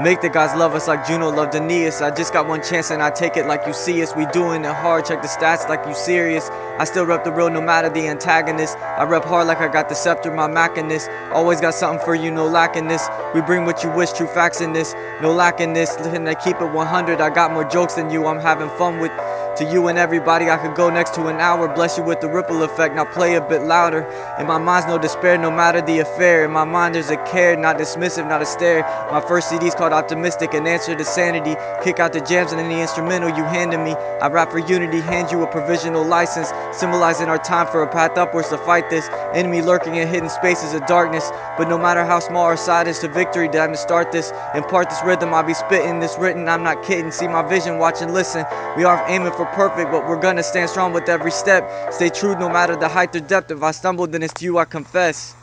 Make the gods love us like Juno loved Aeneas. I just got one chance and I take it like you see us. We doing it hard, check the stats like you serious. I still rep the real no matter the antagonist. I rep hard like I got the scepter, my machinist. Always got something for you, no lacking this. We bring what you wish, true facts in this. No lacking this. And I keep it 100. I got more jokes than you. I'm having fun with to you and everybody, I could go next to an hour. Bless you with the ripple effect. Now play a bit louder. In my mind's no despair, no matter the affair. In my mind there's a care, not dismissive, not a stare. My first CD's called Optimistic, an answer to sanity. Kick out the jams and any instrumental you handed me. I rap for unity, hand you a provisional license, symbolizing our time for a path upwards to fight this enemy lurking in hidden spaces of darkness. But no matter how small our side is to victory, time to start this. Impart this rhythm, I'll be spitting this written. I'm not kidding. See my vision, watch and listen. We are aiming aiming perfect, but we're gonna stand strong with every step. Stay true no matter the height or depth. If I stumbled, then it's to you I confess.